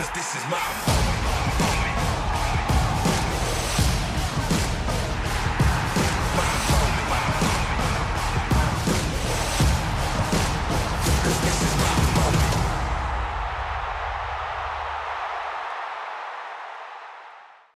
cause this is my